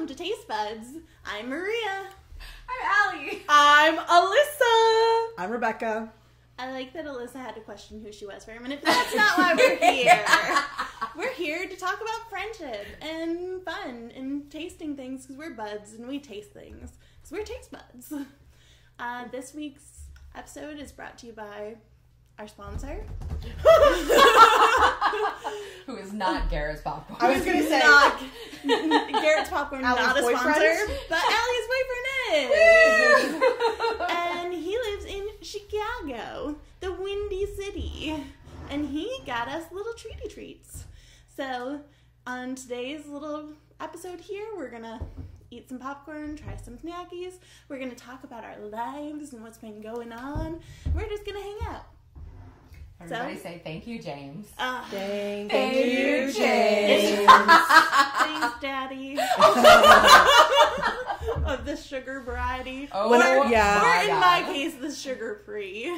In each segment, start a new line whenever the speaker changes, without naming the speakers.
welcome to Taste Buds. I'm Miria.
I'm Ally.
I'm Alyssa. I'm Rebecca.
I like that Alyssa had to question who she was for a minute, that's not why we're here. we're here to talk about friendship and fun and tasting things because we're buds and we taste things because we're taste buds. Uh, this week's episode is brought to you by our sponsor.
Who is not Garrett's popcorn?
I was gonna say-
not Garrett's popcorn,
Ally's
not a
boyfriend?
sponsor, but Ally's boyfriend is. and he lives in Chicago, the Windy City. And he got us little treaty treats. So, on today's little episode here, we're gonna eat some popcorn, try some snackies. We're gonna talk about our lives and what's been going on. We're just gonna hang out.
Everybody
So-
say thank you, James.
Uh,
Thank,
Thank you,
you,
James.
thanks, Daddy. of the sugar variety.
Oh,
When I- yeah.
Or in my case, the sugar free.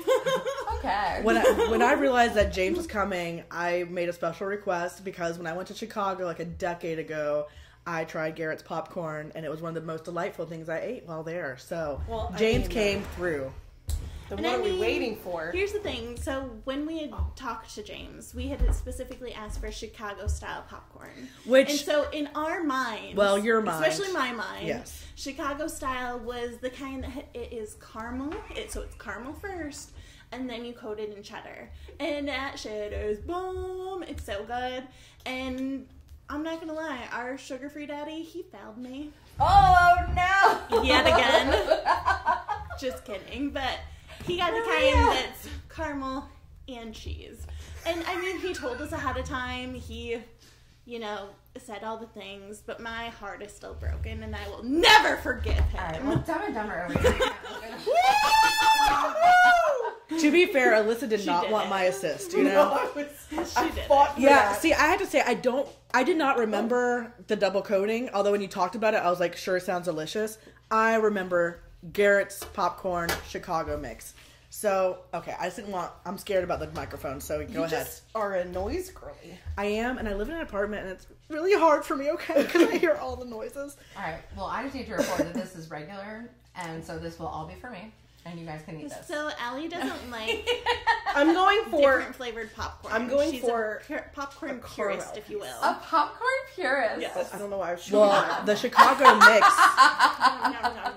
Okay.
When I, when I realized that James was coming, I made a special request because when I went to Chicago like a decade ago, I tried Garrett's popcorn and it was one of the most delightful things I ate while there. So
Well, I
James
mean,
came through.
Then
And
what
I
are we waiting for?
Here's the thing. So when we had oh. talked to James, we had specifically asked for Chicago style popcorn.
Which
and so in our minds,
Well, your mind.
especially my mind,
Yes.
Chicago style was the kind that it is caramel. It, so it's caramel first, and then you coat it in cheddar, and that cheddar's bomb. It's so good, and I'm not gonna lie, our sugar-free daddy, he failed me
oh no!
yet again. Just kidding, but he got the kind oh, that's caramel and cheese. And I mean, he told us ahead of time. He, you know, said all the things, but my heart is still broken, and I will never forgive him.
All right, well, Dumb and Dumber over here.
to be fair, Alyssa did
She
not
did
want
it.
my assist, you
No,
know?
I, was, I
She did
fought for
Yeah,
that.
see, I had to say I don't I did not remember the double coating, although when you talked about it, I was like, sure sounds delicious. I remember Garrett's popcorn Chicago mix. So, okay, I just didn't want I'm scared about the microphone, so go
you
ahead.
just are a noise girly.
I am, and I live in an apartment, and it's really hard for me, okay, because I hear all the noises.
All right. Well, I just need to report that this is regular, and so this will all be for me, and you guys can eat this.
So Ally doesn't like
I'm going for
different flavored popcorn.
I'm going
She's
for
a pur- popcorn
a
purist,
caramel
if you will.
A popcorn purist.
yes. I don't know why I was shooting
Well, the Chicago mix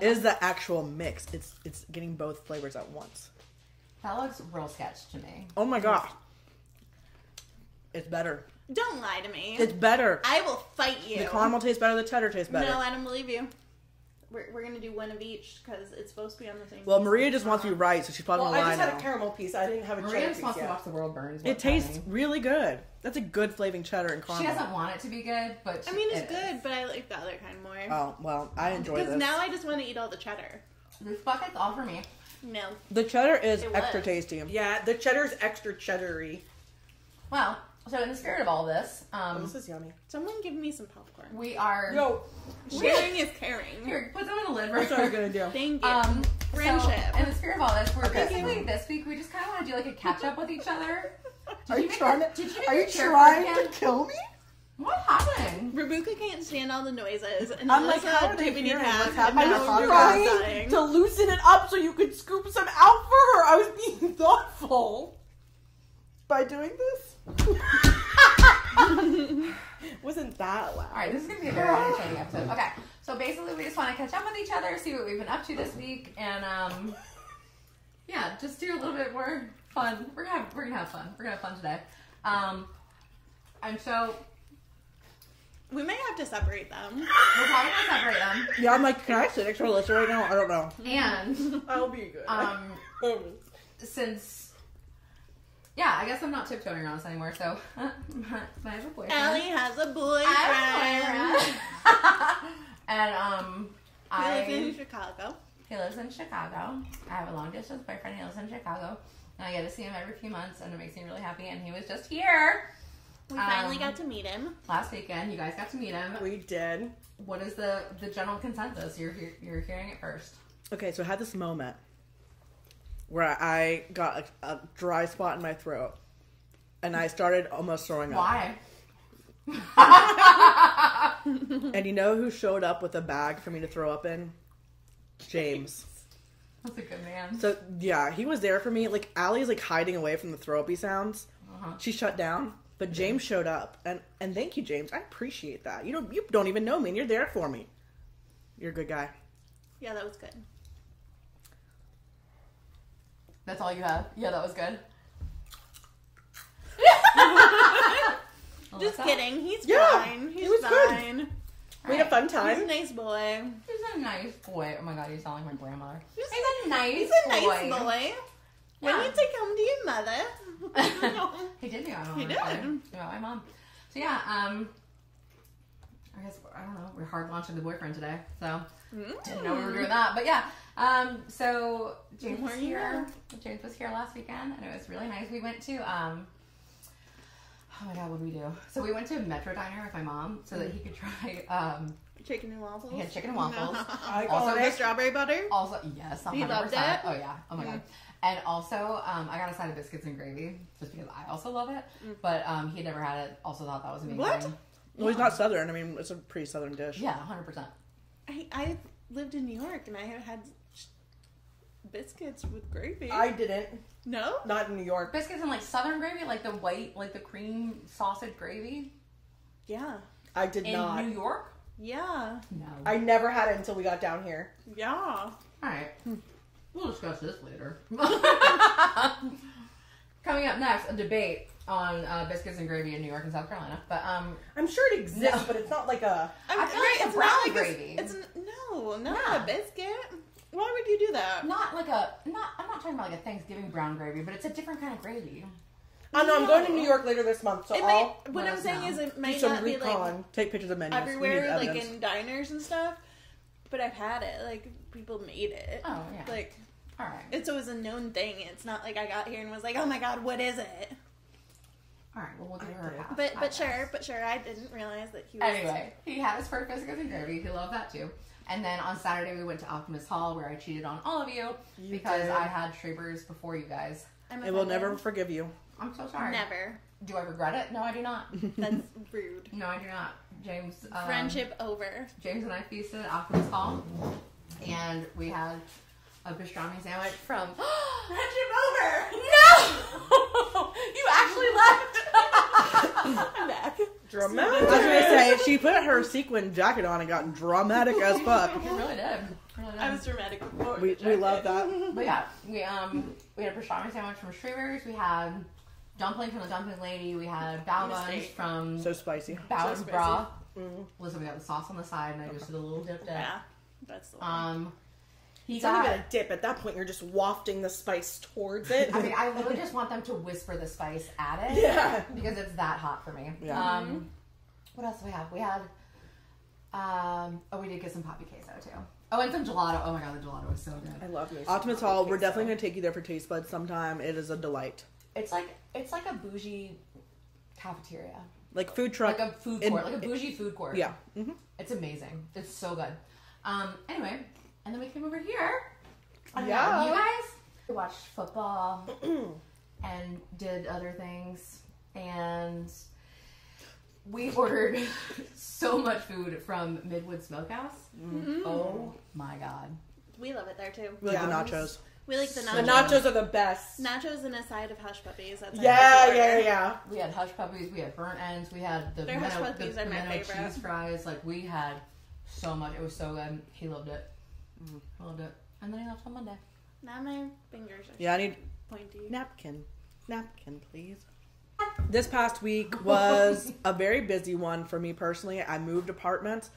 is the actual mix. It's it's getting both flavors at once.
That looks real sketch to me.
Oh my god. It's better.
Don't lie to me.
It's better.
I will fight you.
The caramel tastes better, the cheddar tastes better.
No, I don't believe you. We're, we're gonna do one of each because it's supposed to be on the same.
Well. Miria just wants to be uh, right, so she's probably
Well,
gonna
I
lie
just had
now.
a caramel piece. I didn't have a
Miria
cheddar
just
piece
wants to
yet.
watch the world burn.
It tastes
happening.
really good. That's a good flaving cheddar and caramel.
She doesn't want it to be good, but
I mean, it's
it
good,
is.
but I like the other kind more.
Oh well, I enjoy it.
Because
this.
now I just want to eat all the cheddar.
This bucket's all for me.
No.
the cheddar is extra tasty.
Yeah, the cheddar's extra cheddary.
Well, so in the spirit of all this,
Oh,
um,
this is yummy.
Someone give me some popcorn.
we are.
Yo,
Sharing is caring.
Here, put some in the lid.
That's what I'm gonna do.
Thank you.
Um,
Friendship.
So, in the spirit of all this, we're
Okay.
basically this week we just kind of want to do like a catch up with each other. Did
are you
make
trying
the-
to?
Did you
Are you trying to kill me?
What happened?
Rebuka can't stand all the noises, and
I'm like,
Alyssa
how are they
tippity
hearing
tap,
what's happening
now
on the
you're
podcast?
dying.
to loosen it up so you could scoop some out for her. I was being thoughtful by doing this. Wasn't that loud?
All right, this is gonna be a very entertaining episode. Okay, so basically we just want to catch up with each other, see what we've been up to this week, and um, yeah, just do a little bit more fun. We're gonna have we're gonna have fun. We're gonna have fun today. Um, and so
We may have to separate them.
we're probably gonna separate them.
Yeah, I'm like, can I sit next to Alyssa right now? I don't know.
And
I'll be good.
um, since yeah, I guess I'm not tiptoeing around this anymore. So I have a boyfriend.
Ally has a boyfriend.
I have a boyfriend. and um,
He
I
lives in Chicago.
he lives in Chicago. I have a long distance boyfriend. He lives in Chicago, and I get to see him every few months, and it makes me really happy. And he was just here
We finally
Um,
got to meet him.
last weekend. You guys got to meet him.
we did.
What is the the general consensus? You're hear- you're hearing it first.
Okay, so I had this moment where I got a, a dry spot in my throat, and I started almost throwing up.
Why?
And you know who showed up with a bag for me to throw up in? James.
That's a good man.
So yeah, he was there for me. Like Ally's like hiding away from the throw uppy sounds.
Uh-huh.
She shut down, but James showed up, and and thank you, James. I appreciate that. You don't you don't even know me, and you're there for me. You're a good guy.
Yeah, that was good.
That's all you have? Yeah, that was good.
Just
Alyssa?
kidding. He's
Yeah,
fine.
he
He's
was good.
fine.
We had a fun time.
He's
time.
a nice boy.
He's a nice boy. Oh my god, you sound like my grandmother.
He's,
He's a nice
he's a nice boy. When
Yeah.
you to come to your mother.
he did me on
He
my
did.
mom. About my mom. So yeah, um, I guess I don't know. We're hard launching the boyfriend today, so didn't know we were doing that. But yeah, um, so James was
More
here. James was here last weekend, and it was really nice. We went to um. Oh my god, what did we do? So we went to Metro Diner with my mom so that he could try um
Chicken and waffles.
he had chicken and waffles.
I
Also,
the strawberry butter.
Also, yes, 100%.
He loved it?
Oh, yeah. Oh, my God. And also, um, I got a side of biscuits and gravy just because I also love it. But um, he had never had it. Also thought that was amazing.
What?
Well, he's not southern. I mean, it's a pretty southern dish.
Yeah, 100%.
I, I lived in New York and I have had biscuits with gravy.
I didn't.
no?
Not in New York.
Biscuits and like southern gravy, like the white, like the cream sausage gravy
Yeah.
I did
in
not.
New York?
Yeah.
No.
I never had it until we got down here.
Yeah.
All right. We'll discuss this later. Coming up next, a debate on uh, biscuits and gravy in New York and South Carolina. But um,
I'm sure it exists,
No.
but it's not like a.
I'm,
I feel like
it's
it's brown
not like
gravy.
A, it's no, not
Yeah.
a biscuit. Why would you do that?
not like a not. I'm not talking about like a Thanksgiving brown gravy, but it's a different kind of gravy.
I know. I'm going to New York later this month, so
It
I'll
might, what I'm
us
saying
know.
is it
do
might
some
not be like.
Take pictures of menus. We need
everywhere, like
evidence.
in diners and stuff. But I've had it. Like people made it.
Oh yeah.
Like
All right.
it's always a known thing. It's not like I got here and was like, oh my god, what is it?
All right. Well, we'll give
I
her a pass.
But
I
but
guess.
sure, but sure, I didn't realize that he was.
Anyway, he had his first biscuits and gravy. He loved that too. And then on Saturday we went to Optimist Hall where I cheated on all of you,
You
because
did.
I had Shreevers before you guys.
I'm
It will never forgive you.
I'm so sorry.
Never.
Do I regret it? No, I do not.
That's rude.
No, I do not. James. Um,
Friendship over.
James and I feasted at Optimist Hall, and we had a pastrami sandwich from
Friendship over.
No! you actually left.
I'm back.
dramatic.
I was gonna say she put her sequin jacket on and got dramatic as fuck.
You really did. Really.
I was dramatic before.
We, we love that.
But yeah, we um we had a pastrami sandwich from Shreevers. We had dumpling from the dumpling lady. We had bao buns from
So spicy.
bao
So spicy.
bra.
Mm.
Listen, we got the sauce on the side, and I just did a little dip dip.
Yeah, that's the one.
Um, he
It's not even a dip. At that point, you're just wafting the spice towards it.
I mean, I literally just want them to whisper the spice at it.
Yeah.
Because it's that hot for me.
Yeah.
Um, what else do we have? We had. Um, oh, we did get some Papi Queso too. Oh, and some gelato. Oh my god, the gelato was so good.
I love me. some Optimist
Hall, we're
queso.
definitely gonna take you there for taste buds sometime. It is a delight.
It's like it's like a bougie cafeteria,
Like food truck.
like a food
in-
court, like a bougie food court.
yeah. hmm
it's amazing. It's so good. Um, anyway, and then we came over here. And
Yeah.
you guys we watched football and did other things, and we ordered so much food from Midwood Smokehouse.
Mhm.
Oh my god!
We love it there too.
We like the nachos.
We like the nachos.
The
nachos.
nachos are the best.
Nachos and a side of hush puppies. That's our
Yeah, yeah,
order.
yeah.
We had hush puppies, we had burnt ends, we had the
Their hush
pimento,
puppies
the
are my favorite.
cheese fries. Like we had so much. It was so good. He loved it.
Mm-hmm.
He loved it. And then he left on Monday.
Now my fingers are
Yeah, I need
pointy.
napkin. Napkin, please. This past week was a very busy one for me personally. I moved apartments.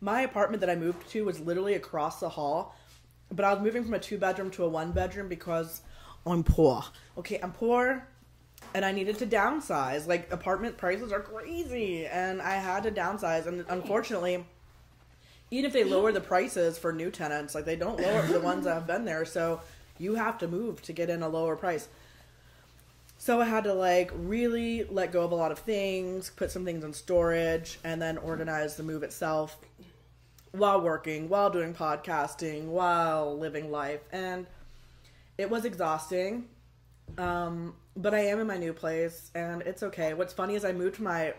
My apartment that I moved to was literally across the hall, but I was moving from a two bedroom to a one bedroom because I'm poor. Okay, I'm poor and I needed to downsize. Like apartment prices are crazy and I had to downsize and unfortunately even if they lower the prices for new tenants, like they don't lower the ones that have been there, so you have to move to get in a lower price. So I had to like really let go of a lot of things, put some things in storage, and then organize the move itself while working, while doing podcasting, while living life. And it was exhausting. Um, but I am in my new place and it's okay. What's funny is I moved my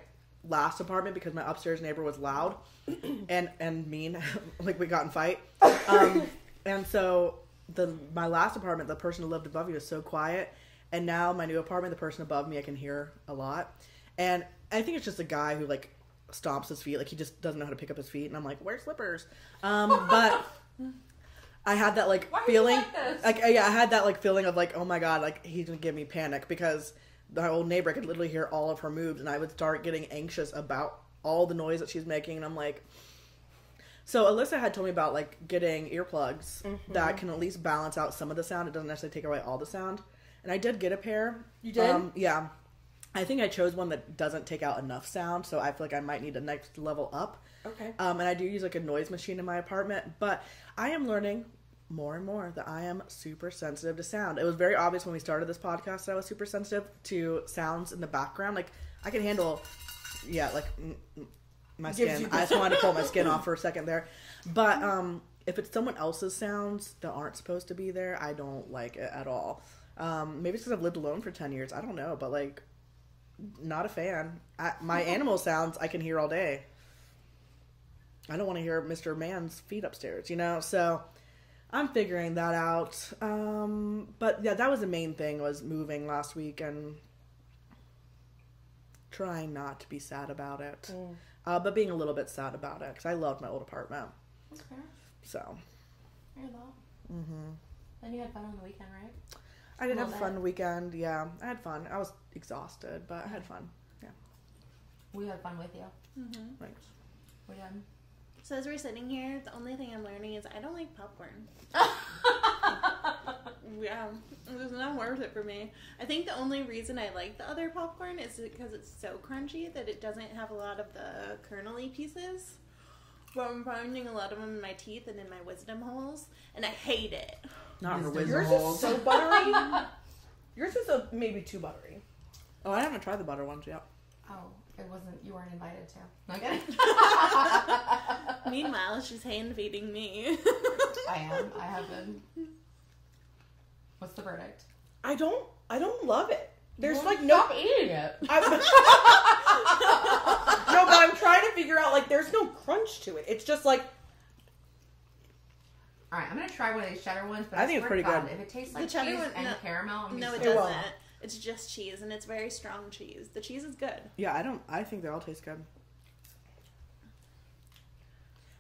last apartment because my upstairs neighbor was loud and and mean, like we got in fight. Um, and so the my last apartment, the person who lived above me was so quiet, and now my new apartment, the person above me, I can hear a lot, and I think it's just a guy who like stomps his feet, like he just doesn't know how to pick up his feet, and I'm like, wear slippers. Um, but I had that like
Why
feeling,
like
like yeah, I had that like feeling of like, oh my god, like he's gonna give me panic because the old neighbor I could literally hear all of her moves, and I would start getting anxious about all the noise that she's making, and I'm like. So Alyssa had told me about like getting earplugs
Mm-hmm.
that can at least balance out some of the sound. It doesn't necessarily take away all the sound. And I did get a pair.
You did?
Um, yeah. I think I chose one that doesn't take out enough sound, so I feel like I might need a next level up.
Okay.
Um, and I do use like a noise machine in my apartment, but I am learning more and more that I am super sensitive to sound. It was very obvious when we started this podcast that I was super sensitive to sounds in the background. Like I can handle, yeah, like my skin. I just wanted to pull my skin off for a second there, but um, if it's someone else's sounds that aren't supposed to be there, I don't like it at all. Um, maybe it's because I've lived alone for ten years. I don't know, but like, not a fan. I, my animal sounds I can hear all day. I don't want to hear Mr. Man's feet upstairs, you know? So I'm figuring that out. Um, but yeah, that was the main thing was moving last week and trying not to be sad about it. Uh, but being a little bit sad about it because I loved my old apartment.
That's fair.
So
You're though. Mm-hmm. Then you had fun on the weekend, right?
I did have a fun weekend. Yeah, I had fun. I was exhausted, but I had fun. Yeah,
We had fun with you. Mhm.
thanks.
We did.
So as we're sitting here, the only thing I'm learning is I don't like popcorn. Yeah, it's not worth it for me. I think the only reason I like the other popcorn is because it's so crunchy that it doesn't have a lot of the kernely pieces. But I'm finding a lot of them in my teeth and in my wisdom holes, and I hate it.
Not her
Wisdom.
wisdom
Yours
holes.
is so buttery. Yours is a, maybe too buttery.
oh, I haven't tried the butter ones yet.
Oh, it wasn't. You weren't invited to. No, kidding.
Meanwhile, she's hand feeding me.
I am. I have been. What's the verdict?
I don't. I don't love it. There's
Well,
like no.
Stop eating it.
I, no, but I'm trying to figure out like there's no crunch to it. It's just like
All right, I'm gonna try one of these cheddar ones. But
I think it's pretty
God,
good.
If it tastes like
cheddar
cheese
one-
and
no.
caramel, I'm
no,
just
it
It
doesn't.
Won't.
It's just cheese, and it's very strong cheese. The cheese is good.
Yeah, I don't. I think they all taste good.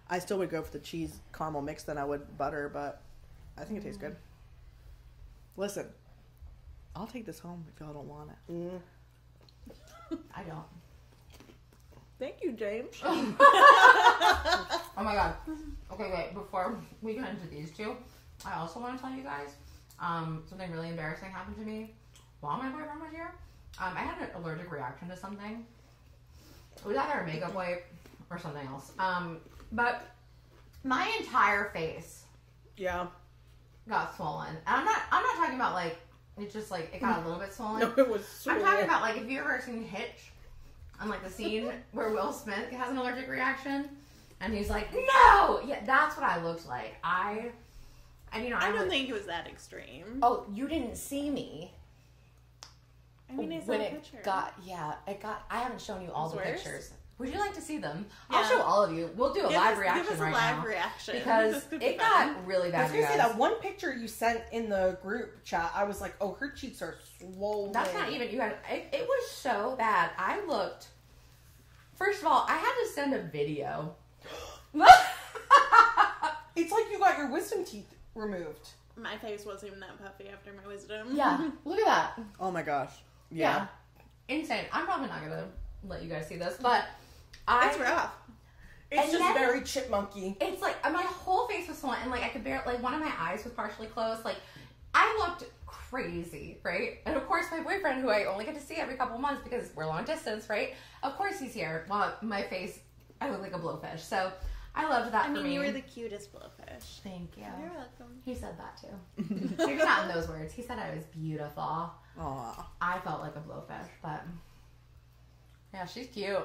I still would go for the cheese caramel mix than I would butter, but I think it tastes good. Listen, I'll take this home if y'all don't want it.
mm,
I don't.
Thank you, James.
Oh my god. Okay, wait. Before we get into these two, I also want to tell you guys um, something really embarrassing happened to me while my boyfriend was here. Um, I had an allergic reaction to something. It was either a makeup wipe or something else. Um, but my entire face
yeah.
got swollen. And I'm not. I'm not talking about like it just like it got a little bit swollen.
No, it was.
I'm talking about like if you ever seen Hitch, on like the scene where Will Smith has an allergic reaction, and he's like, "No!" Yeah, that's what I looked like. I, and you know, I,
I don't
was-
think it was that extreme.
Oh, you didn't see me
I mean, I saw
when
a
it
picture.
got. Yeah, it got. I haven't shown you all
It's
the
worse?
pictures. Would you like to see them? I'll show all of you. We'll do a
Give
live
us-
reaction
give us a
right
live
now
reaction
because
This could be
it
fun.
got really bad.
I
was
gonna say
guys.
that one picture you sent in the group chat. I was like, oh, her cheeks are swollen.
That's not even. You had. It, it was so bad. I looked. First of all, I had to send a video.
It's like you got your wisdom teeth removed.
My face wasn't even that puffy after my wisdom.
yeah, look at that.
Oh my gosh.
Yeah.
Yeah.
Insane. I'm probably not gonna let you guys see this, but I
It's rough.
It's just very chipmunky.
it's like my whole face was swollen and like I could barely like one of my eyes was partially closed. Like I looked crazy, right? And of course my boyfriend, who I only get to see every couple months because we're long distance, right? Of course he's here. Well, my face, I look like a blowfish. So I loved that
I
for
mean,
me.
you were the cutest blowfish.
Thank you.
You're welcome.
He said that too. Maybe not in those words. He said I was beautiful.
Aw.
I felt like a blowfish, but yeah, she's cute.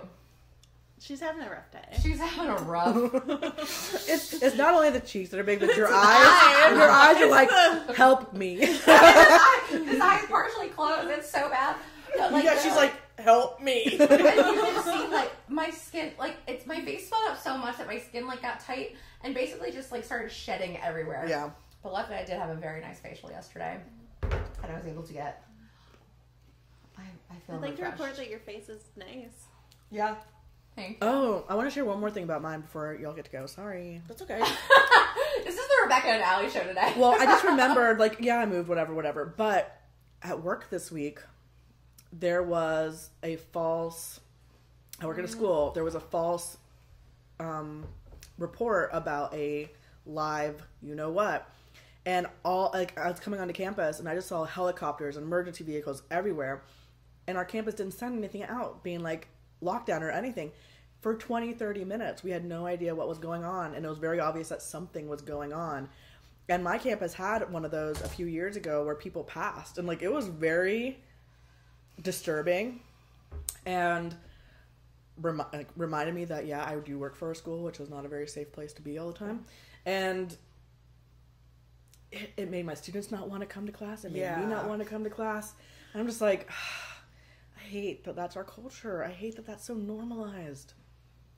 She's having a rough day.
She's having a rough.
It's it's not only the cheeks that are big, but your eyes. Your eyes are like, help me.
His eyes partially closed. It's so bad. But,
yeah, she's like, help me.
and you should see like my skin like it's my face swelled up so much that my skin like got tight and basically just like started shedding everywhere.
Yeah.
But luckily I did have a very nice facial yesterday. And I was able to get I, I feel
I'd like to report that your face is nice.
yeah,
Thank oh, you.
Oh, I want to share one more thing about mine before y'all get to go. Sorry.
that's okay.
this is the Rebecca and Ally show today.
Well, I just remembered, like, yeah, I moved, whatever, whatever. But at work this week, there was a false. I work at a school. There was a false um, report about a live, you know what, and all like I was coming onto campus, and I just saw helicopters and emergency vehicles everywhere, and our campus didn't send anything out, being like lockdown or anything. For 20, 30 minutes, we had no idea what was going on, and it was very obvious that something was going on. And my campus had one of those a few years ago where people passed, and like it was very disturbing, and remi- like, reminded me that yeah, I do work for a school, which is not a very safe place to be all the time, and it, it made my students not want to come to class. It made me not want to come to class. And I'm just like, I hate that that's our culture. I hate that that's so normalized.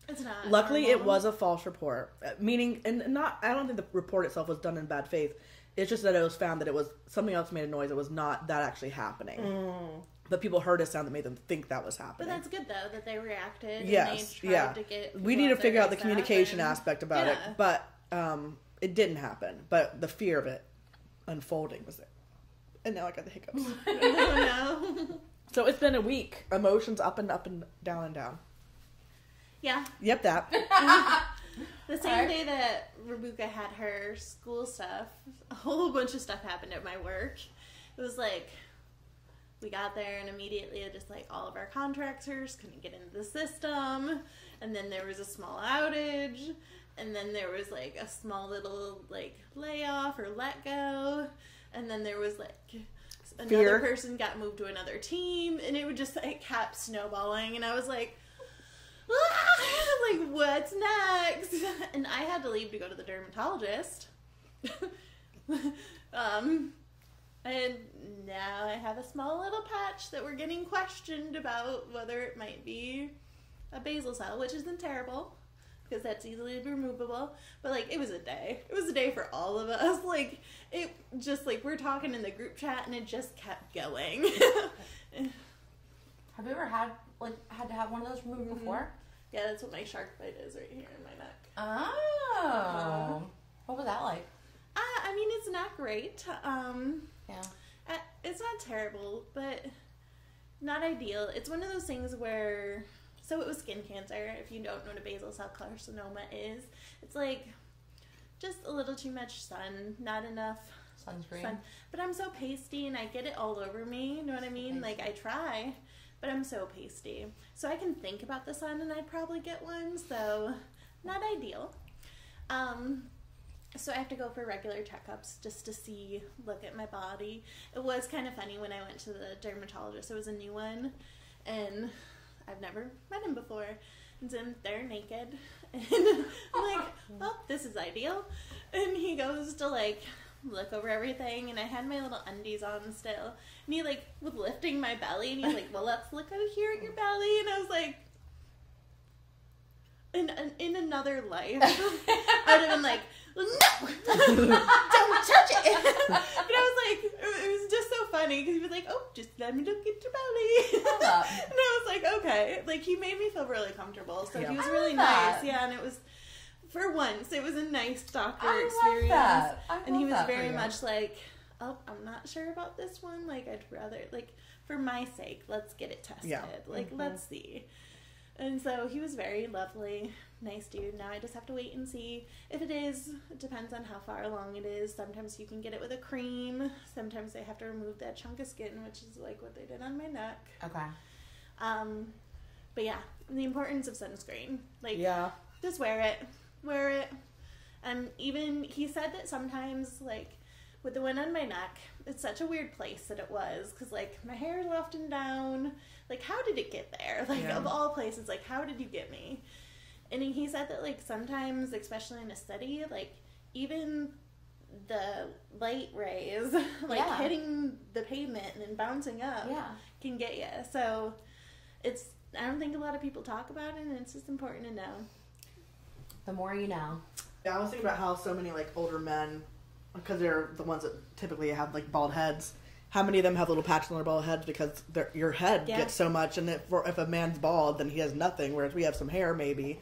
It's not.
Luckily, it was a false report, Uh, meaning, and not. I don't think the report itself was done in bad faith. It's just that it was found that it was something else made a noise. It was not that actually happening.
Mm.
But people heard a sound that made them think that was happening.
But that's good though that they reacted.
yes,
and they tried
yeah.
To get
we need to figure out the communication
and-
aspect about
Yeah.
it. But um, it didn't happen. But the fear of it unfolding was there. And now I got the hiccups.
oh no.
so it's been a week. Emotions up and up and down and down.
yeah.
Yep, that.
The same
Alright.
day that Rebuka had her school stuff, a whole bunch of stuff happened at my work. It was like we got there and immediately it just like all of our contractors couldn't get into the system. And then there was a small outage. And then there was like a small little like layoff or let go. And then there was like another
Fear.
person got moved to another team. And it would just like kept snowballing. And I was like "Ah!" like what's next? And i had to leave to go to the dermatologist. Um and now i have a small little patch that we're getting questioned about whether it might be a basal cell which isn't terrible because that's easily removable but like it was a day it was a day for all of us like it just like we're talking in the group chat and it just kept going
Have you ever had like had to have one of those removed
Mm-hmm.
before?
yeah that's what my shark bite is right here in my neck
Oh. What was that like?
Uh, I mean, it's not great. Um,
Yeah.
uh, it's not terrible, but not ideal. It's one of those things where, so it was skin cancer. If you don't know what a basal cell carcinoma is, it's like just a little too much sun, not enough
Sunscreen.
sun. But I'm so pasty and I get it all over me. You know what I mean? Like I try, but I'm so pasty. So I can think about the sun and I'd probably get one. So not ideal. Um, so I have to go for regular checkups just to see, look at my body. It was kind of funny when I went to the dermatologist. It was a new one, and I've never met him before. And so they're naked, and I'm like, "Oh, this is ideal." And he goes to like look over everything, and I had my little undies on still, and he like was lifting my belly, and he's like, "Well, let's look out here at your belly," and I was like. In, in, in another life, I would have been like, no, don't touch it. but I was like, it was just so funny because he was like, oh, just let me look at your belly. And I was like, okay. Like, he made me feel really comfortable. So
Yeah.
he was
I
really
love that.
nice. Yeah, and it was, for once, it was a nice doctor
I love
experience.
that. I
And he was
that
very much like, oh, I'm not sure about this one. Like, I'd rather, like, for my sake, let's get it tested.
Yeah.
Like, mm-hmm. let's see. And so he was very lovely, nice dude. Now I just have to wait and see if it is. It depends on how far along it is. Sometimes you can get it with a cream. Sometimes they have to remove that chunk of skin, which is like what they did on my neck.
Okay.
Um, but yeah, the importance of sunscreen. Like,
Yeah.
just wear it wear it and even he said that sometimes like with the one on my neck it's such a weird place that it was because like my hair is often down like how did it get there like
Yeah.
of all places like how did you get me and he said that like sometimes especially in a study like even the light rays like
Yeah.
hitting the pavement and then bouncing up
Yeah.
can get you. So it's I don't think a lot of people talk about it, and it's just important to know.
The more you know.
Yeah, I was thinking about how so many like older men, because they're the ones that typically have like bald heads. How many of them have little patches on their bald heads because their your head
Yeah.
gets so much, and if if a man's bald, then he has nothing. Whereas we have some hair, maybe.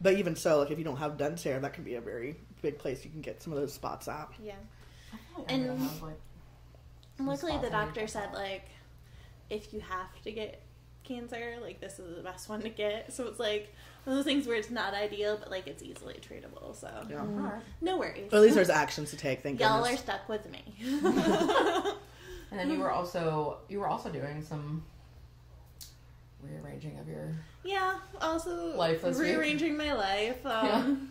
But even so, like if you don't have dense hair, that can be a very big place you can get some of those spots at.
Yeah.
I
And-
have, like,
Luckily, the doctor
chest.
said like, if you have to get cancer, like this is the best one to get. So it's like one of those things where it's not ideal, but like it's easily treatable. So
Yeah.
Alright.
no worries.
But at least there's actions to take. Thank
Y'all are
goodness.
stuck with me.
And then you were also you were also doing some rearranging of your
yeah. Also,
Life this week.
rearranging my life. Um,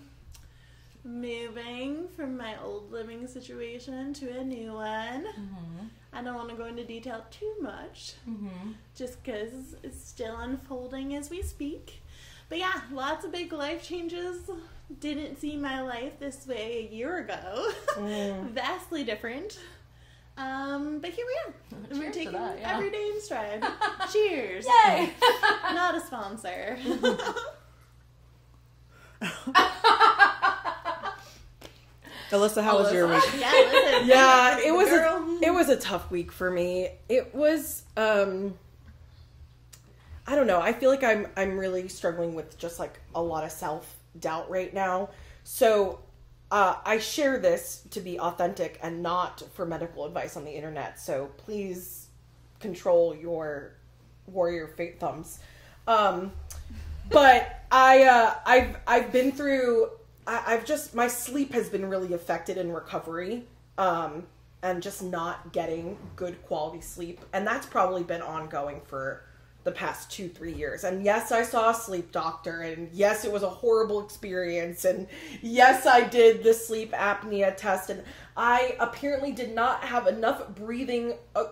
Moving from my old living situation to a new one.
mm-hmm.
I don't want to go into detail too much.
Mm-hmm.
just because it's still unfolding as we speak. But yeah, lots of big life changes. Didn't see my life this way a year ago. Vastly different. Um, but here we are. And we're
Cheers to
taking
that, yeah.
every day in stride. Cheers.
Yay!
Not a sponsor.
Alyssa, how was your week?
yeah, listen.
yeah, it was
Girl.
a, it was a tough week for me. It was um I don't know. I feel like I'm I'm really struggling with just like a lot of self-doubt right now. So uh, I share this to be authentic and not for medical advice on the internet. So please control your warrior fate thumbs. Um, but I uh, I've I've been through. I, I've just my sleep has been really affected in recovery, um, and just not getting good quality sleep, and that's probably been ongoing for the past two three years. And yes, I saw a sleep doctor, and yes, it was a horrible experience, and yes, I did the sleep apnea test, and I apparently did not have enough breathing. Uh,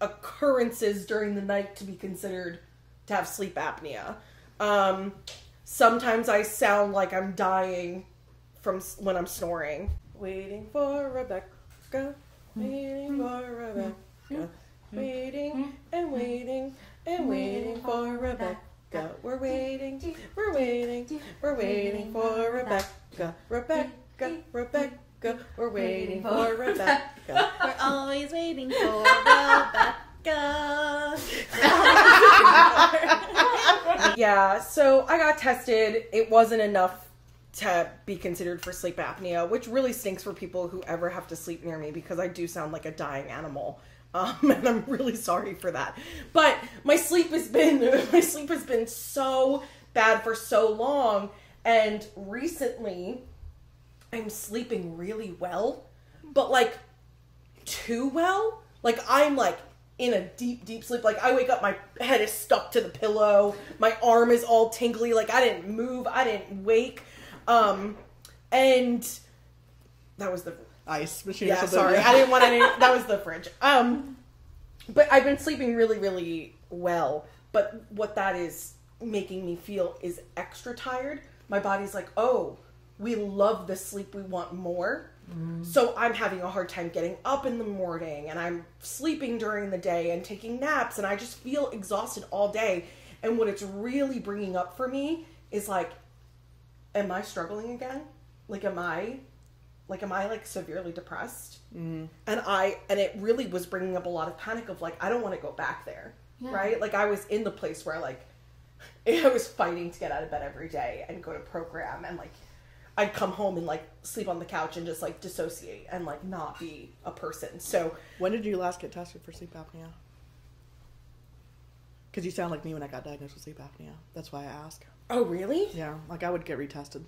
occurrences during the night to be considered to have sleep apnea. Um, sometimes I sound like I'm dying from when I'm snoring. Waiting for Rebecca, waiting for Rebecca, waiting and waiting and waiting for Rebecca. We're waiting, we're waiting, we're waiting for Rebecca, Rebecca, Rebecca. We're waiting for Rebecca.
We're always waiting for Rebecca.
yeah, so I got tested. It wasn't enough to be considered for sleep apnea, which really stinks for people who ever have to sleep near me because I do sound like a dying animal. Um, and I'm really sorry for that. But my sleep has been my sleep has been so bad for so long, and recently I'm sleeping really well, but like too well. Like I'm like in a deep, deep sleep. Like I wake up, my head is stuck to the pillow, my arm is all tingly. Like I didn't move, I didn't wake, um, and that was the
Ice machine.
yeah. Sorry, I didn't want any. That was the fridge. Um, but I've been sleeping really, really well. But what that is making me feel is extra tired. My body's like, oh, we love the sleep, we want more. So I'm having a hard time getting up in the morning and I'm sleeping during the day and taking naps and I just feel exhausted all day. And what it's really bringing up for me is like, am I struggling again? Like, am I, like, am I like severely depressed?
Mhm.
And I, and it really was bringing up a lot of panic of like, I don't want to go back there.
Yeah.
Right? Like, I was in the place where like, I was fighting to get out of bed every day and go to program and like, I'd come home and like sleep on the couch and just like dissociate and like not be a person. So
When did you last get tested for sleep apnea? Because you sound like me when I got diagnosed with sleep apnea. That's why I ask.
Oh, really?
Yeah, like I would get retested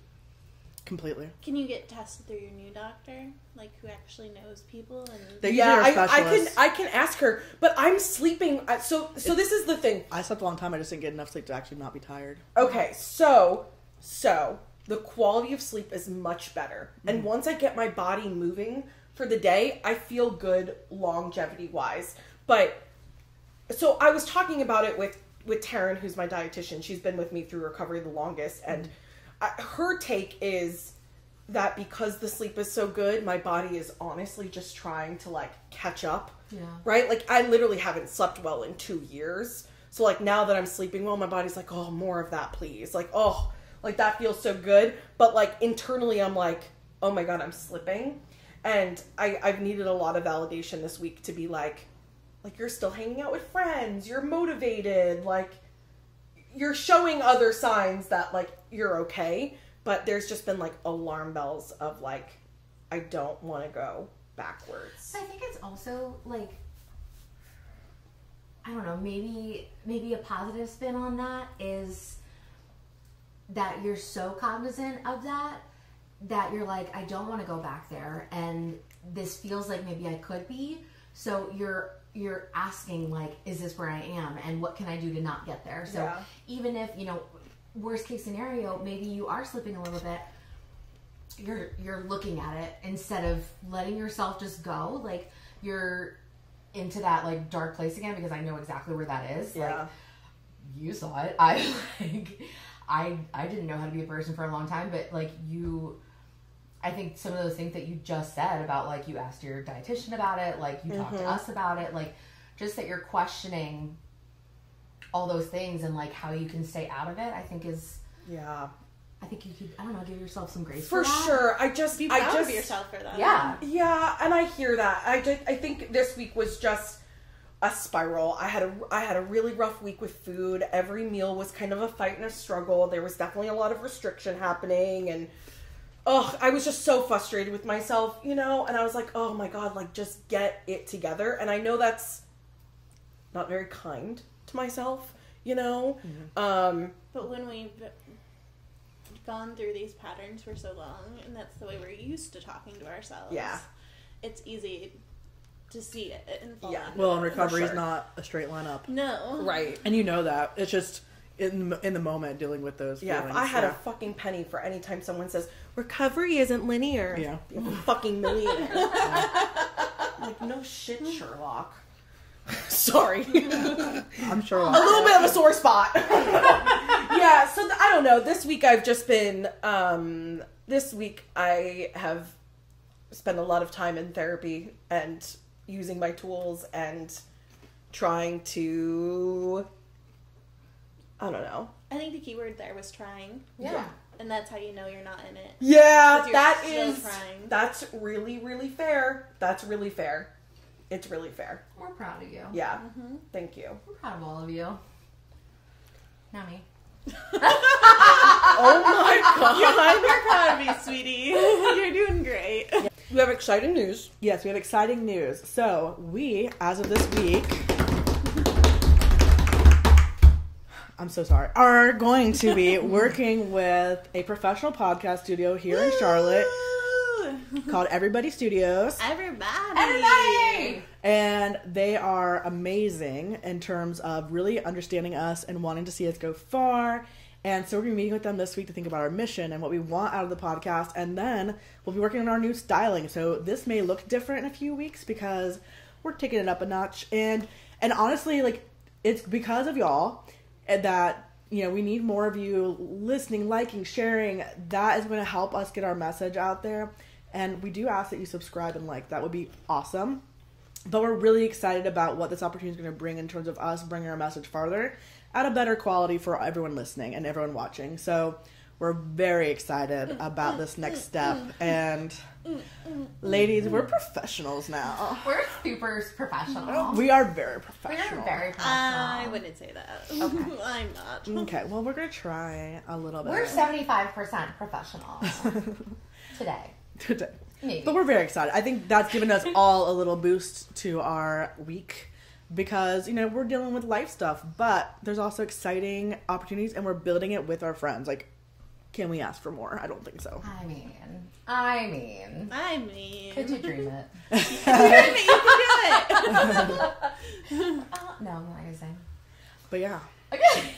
completely.
Can you get tested through your new doctor, like who actually knows people and?
They
yeah, I, I can. I can ask her, but I'm sleeping. So so this is the thing.
I slept a long time. I just didn't get enough sleep to actually not be tired.
Okay, so so the quality of sleep is much better, and mm-hmm. once I get my body moving for the day, I feel good longevity wise. But so I was talking about it with with Taryn, who's my dietitian. She's been with me through recovery the longest, and I, her take is that because the sleep is so good, my body is honestly just trying to like catch up.
Yeah.
Right? Like I literally haven't slept well in two years. So like now that I'm sleeping well, my body's like, oh, more of that, please. Like, oh, like that feels so good. But like internally, I'm like, oh my god, I'm slipping, and I I've needed a lot of validation this week to be like, like you're still hanging out with friends, you're motivated, like you're showing other signs that like you're okay. But there's just been like alarm bells of like, I don't want to go backwards.
I think it's also like I don't know, maybe maybe a positive spin on that is that you're so cognizant of that that you're like I don't want to go back there and this feels like maybe I could be. So you're you're asking like is this where I am and what can I do to not get there? So
Yeah.
even if, you know, worst case scenario, maybe you are slipping a little bit, you're you're looking at it instead of letting yourself just go like you're into that like dark place again because I know exactly where that is.
Yeah.
Like you saw it. I like I I didn't know how to be a person for a long time, but like you I think some of those things that you just said about like you asked your dietitian about it, like you talked to mm-hmm. us about it, like just that you're questioning all those things and like how you can stay out of it, I think is
Yeah.
I think you could I don't know, give yourself some grace
For
for, that.
sure. I just
Be
I
proud
just
of yourself for that.
Yeah.
Yeah, and I hear that. I just, I think this week was just a spiral. I had a I had a really rough week with food. Every meal was kind of a fight and a struggle. There was definitely a lot of restriction happening and oh, I was just so frustrated with myself, you know, and I was like, "Oh my god, like just get it together." And I know that's not very kind to myself, you know. Um
But when we've gone through these patterns for so long, and that's the way we're used to talking to ourselves,
Yeah.
it's easy to see it and fall
Yeah.
Well, and recovery is
sure.
not a straight line up,
No.
right.
and you know that. It's just in in the moment dealing with those.
Yeah, if
feelings.
I had
yeah.
a fucking penny for any time someone says recovery isn't linear,
Yeah.
I'd be a fucking millionaire. like no shit, Sherlock. Sorry, a
I'm sure.
A little bit of a sore spot. yeah, so th- I don't know. This week I've just been. um This week I have spent a lot of time in therapy and using my tools and trying to. I don't know.
I think the key word there was trying,
Yeah.
and that's how you know you're not in it.
Yeah,
you're
that
still
is
trying.
that's really really fair. That's really fair. It's really fair.
We're proud of you.
Yeah.
Mm-hmm.
Thank you.
We're proud of all of you. Not me.
Oh my god.
We're proud of you, sweetie. You're doing great.
We have exciting news.
Yes, we have exciting news. So we, as of this week, I'm so sorry, are going to be working with a professional podcast studio here in Charlotte
Woo!
Called Everybody Studios.
Everybody.
Everybody!
And they are amazing in terms of really understanding us and wanting to see us go far. And so we're gonna be meeting with them this week to think about our mission and what we want out of the podcast. And then we'll be working on our new styling. So this may look different in a few weeks because we're taking it up a notch. And and honestly, like it's because of y'all that you know we need more of you listening, liking, sharing. That is going to help us get our message out there. And we do ask that you subscribe and like. That would be awesome but we're really excited about what this opportunity is going to bring in terms of us bringing our message farther at a better quality for everyone listening and everyone watching. So we're very excited about this next step. And ladies, we're professionals now.
We're super professional.
We are very
We're
professional.
very professional.
I wouldn't say that.
Okay.
I'm not.
Okay, well, we're going to try a little bit
We're 75% professional today.
Today.
Maybe.
But we're very excited. I think that's given us all a little boost to our week because, you know, we're dealing with life stuff, but there's also exciting opportunities and we're building it with our friends. Like, can we ask for more? I don't think so.
I mean, I mean,
I mean,
could you dream it?
you can do it.
Uh, no, I'm not gonna say.
But yeah.
Okay.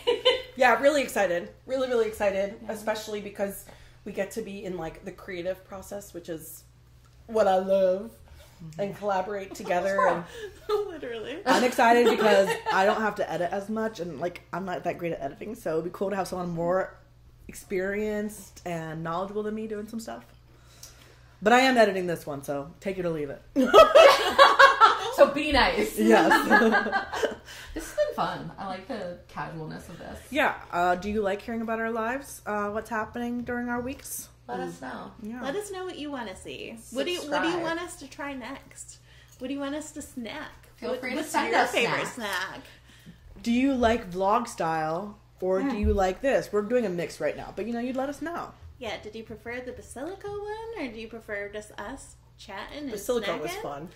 Yeah, really excited. Really, really excited, especially because we get to be in like the creative process, which is what I love, and mm-hmm. collaborate together. And
Literally.
I'm excited because I don't have to edit as much and, like, I'm not that great at editing. So it'd be cool to have someone more experienced and knowledgeable than me doing some stuff. But I am editing this one, so take it or leave it.
so be nice.
Yes.
This has been been fun. I like the casualness of this.
Yeah. Uh, do you like hearing about our lives? Uh, what's happening during our weeks?
Let us know.
Yeah.
Let us know what you want to see. What do you What do you want us to try next? What do you want us to snack?
Feel
What-
free to
what's
send
your
us
favorite
snacks.
snack?
do you like vlog style or do you like this? We're doing a mix right now, but you know, you'd let us know.
Yeah. Did you prefer the Basilico one, or do you prefer just us chatting and
Basilico was fun.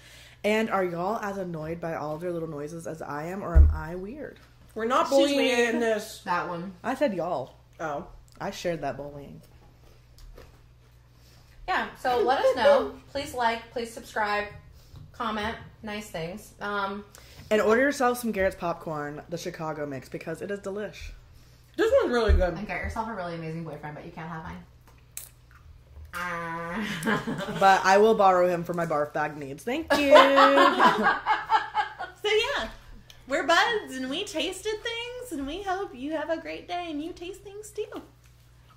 And are y'all as annoyed by all of their little noises as I am, or am I weird?
We're not
She's
bullying
weird.
in this.
That one.
I said y'all.
Oh.
I shared that bullying.
Yeah, so let us know. Please like, please subscribe, comment, nice things. Um,
And order yourself some Garrett's popcorn, the Chicago mix, because it is delish.
This one's really good.
and get yourself a really amazing boyfriend, but you can't have mine. Ah.
But I will borrow him for my barf bag needs. Thank you.
So yeah, we're buds and we tasted things, and we hope you have a great day and you taste things too.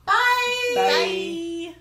Bye.
Bye.
Bye.